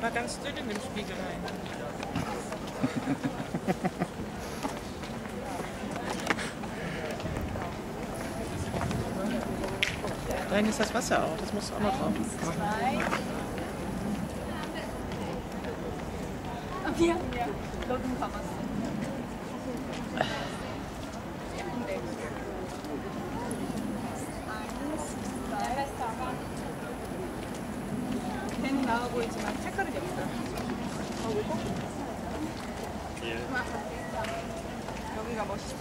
War ganz dünn in dem Spiegel rein. da hinten ist das Wasser auch, das musst du auch noch drauf machen. Wir loggen Papas. 나와 보이지만 색깔은 예쁘다. 먹을까? 여기가 멋있어